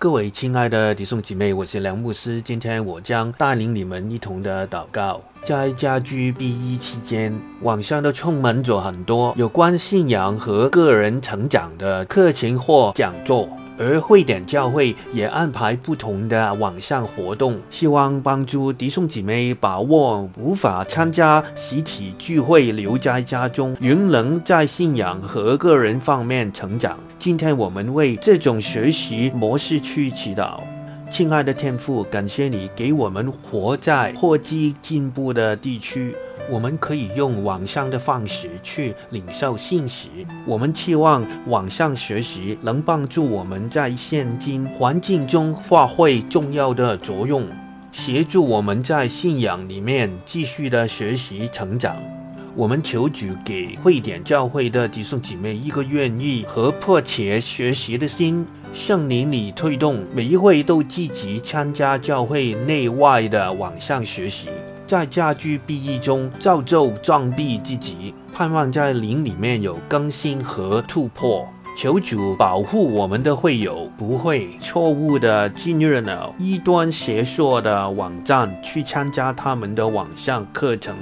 各位亲爱的弟兄姐妹，我是梁牧师。今天我将带领你们一同的祷告。在家居 B 一期间，网上都充满着很多有关信仰和个人成长的课程或讲座。而会点教会也安排不同的网上活动，希望帮助弟兄姊妹把握无法参加实体聚会留在家中，仍能在信仰和个人方面成长。今天我们为这种学习模式去祈祷。亲爱的天父，感谢你给我们活在科技进步的地区。我们可以用网上的方式去领受信息。我们期望网上学习能帮助我们在现今环境中发挥重要的作用，协助我们在信仰里面继续的学习成长。我们求主给会点教会的弟兄姊妹一个愿意和迫切学习的心，圣灵里推动每一位都积极参加教会内外的网上学习。在家居 B E 中造就装逼自己，盼望在灵里面有更新和突破。求主保护我们的会友，不会错误的进入了异端邪说的网站去参加他们的网上课程。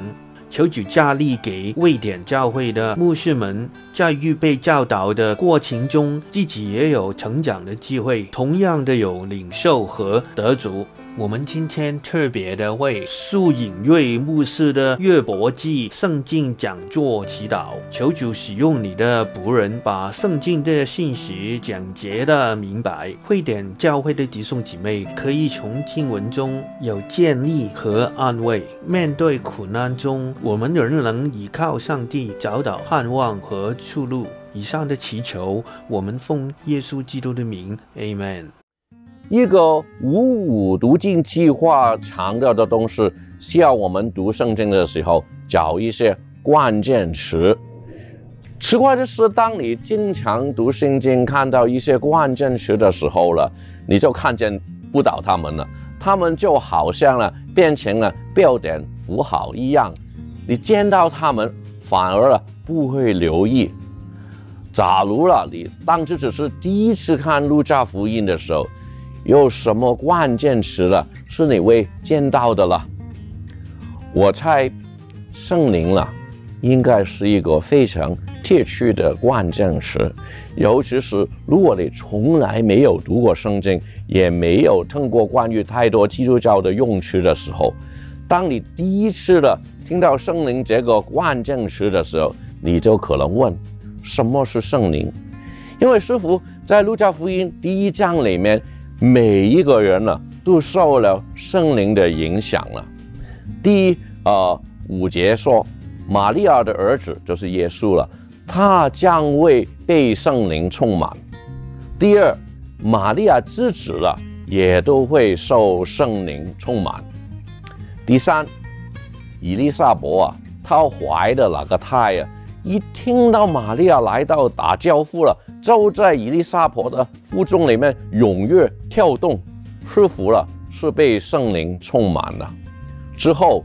求主加力给未典教会的牧师们，在预备教导的过程中，自己也有成长的机会，同样的有领袖和得主。我们今天特别的为苏颖瑞牧师的约伯记圣经讲座祈祷，求主使用你的仆人，把圣经的信息讲解的明白。会点教会的弟兄姊妹可以从经文中有建立和安慰。面对苦难中，我们仍能依靠上帝，找到盼望和出路。以上的祈求，我们奉耶稣基督的名，Amen。一个五五读经计划强调的东西，需要我们读圣经的时候找一些关键词。奇怪的是，当你经常读圣经，看到一些关键词的时候了，你就看见不到他们了，他们就好像了变成了标点符号一样，你见到他们反而了不会留意。假如了你当时只是第一次看路加福音的时候，有什么关键词了是你会见到的了？我猜圣灵了，应该是一个非常贴切的关键词。尤其是如果你从来没有读过圣经，也没有听过关于太多基督教的用词的时候，当你第一次的听到圣灵这个关键词的时候，你就可能问：什么是圣灵？因为师傅在路加福音第一章里面。每一个人呢，都受了圣灵的影响了。第一，呃，五节说，玛利亚的儿子就是耶稣了，他将会被圣灵充满。第二，玛利亚之子了，也都会受圣灵充满。第三，伊丽莎伯啊，她怀的那个胎啊，一听到玛利亚来到打招呼了。就在伊丽莎伯的腹中里面踊跃跳动，舒服了，是被圣灵充满了。之后，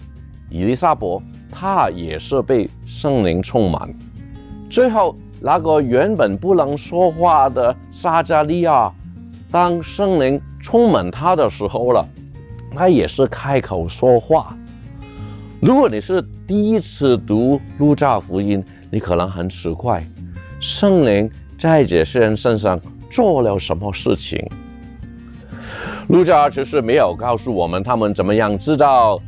伊丽莎伯她也是被圣灵充满。最后，那个原本不能说话的撒加利亚，当圣灵充满他的时候了，他也是开口说话。如果你是第一次读路加福音，你可能很奇怪，圣灵。在这些人身上做了什么事情？路加其实没有告诉我们他们怎么样知道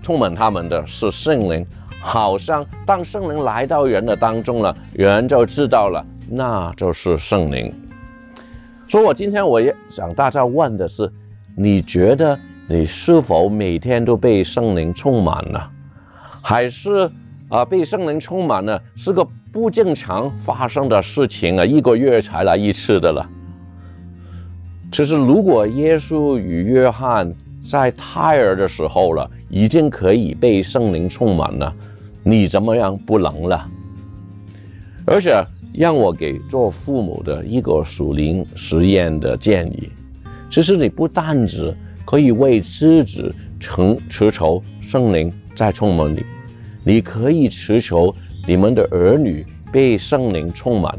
充满他们的是圣灵，好像当圣灵来到人的当中了，人就知道了，那就是圣灵。所以，我今天我也想大家问的是：你觉得你是否每天都被圣灵充满了，还是？啊，被圣灵充满呢是个不正常发生的事情啊，一个月才来一次的了。其实，如果耶稣与约翰在胎儿的时候了，已经可以被圣灵充满了，你怎么样不能了？而且，让我给做父母的一个属灵实验的建议，其实你不单只可以为子子成持仇圣灵在充满你。你可以祈求你们的儿女被圣灵充满，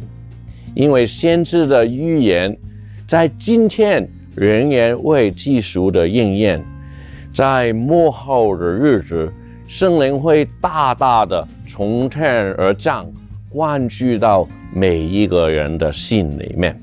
因为先知的预言在今天仍然未技术的应验，在末后的日子，圣灵会大大的从天而降，灌注到每一个人的心里面。